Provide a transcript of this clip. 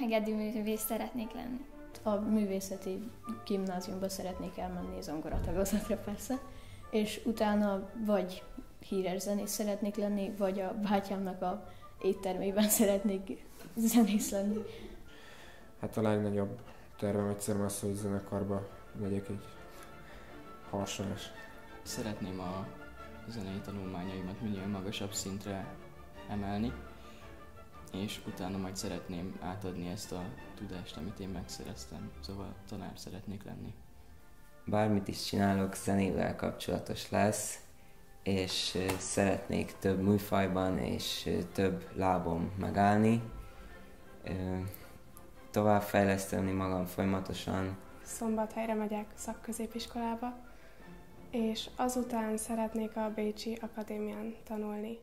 hegedűművész szeretnék lenni. A művészeti gimnáziumba szeretnék elmenni zongora tagozatra persze, és utána vagy híres zenész szeretnék lenni, vagy a bátyámnak a éttermében szeretnék zenész lenni. Hát a legnagyobb tervem egyszer az, hogy zenekarba megyek egy harsonás. Szeretném a zenei tanulmányaimat minél magasabb szintre emelni, és utána majd szeretném átadni ezt a tudást, amit én megszereztem, szóval tanár szeretnék lenni. Bármit is csinálok, zenével kapcsolatos lesz, és szeretnék több műfajban és több lábom megállni, továbbfejleszteni magam folyamatosan. Szombathelyre megyek szakközépiskolába, és azután szeretnék a Bécsi Akadémián tanulni.